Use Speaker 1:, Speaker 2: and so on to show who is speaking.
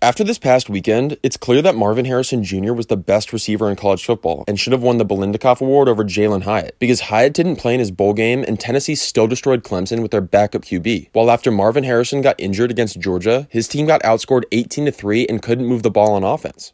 Speaker 1: After this past weekend, it's clear that Marvin Harrison Jr. was the best receiver in college football and should have won the Biletnikoff Award over Jalen Hyatt because Hyatt didn't play in his bowl game and Tennessee still destroyed Clemson with their backup QB. While after Marvin Harrison got injured against Georgia, his team got outscored 18 3 and couldn't move the ball on offense.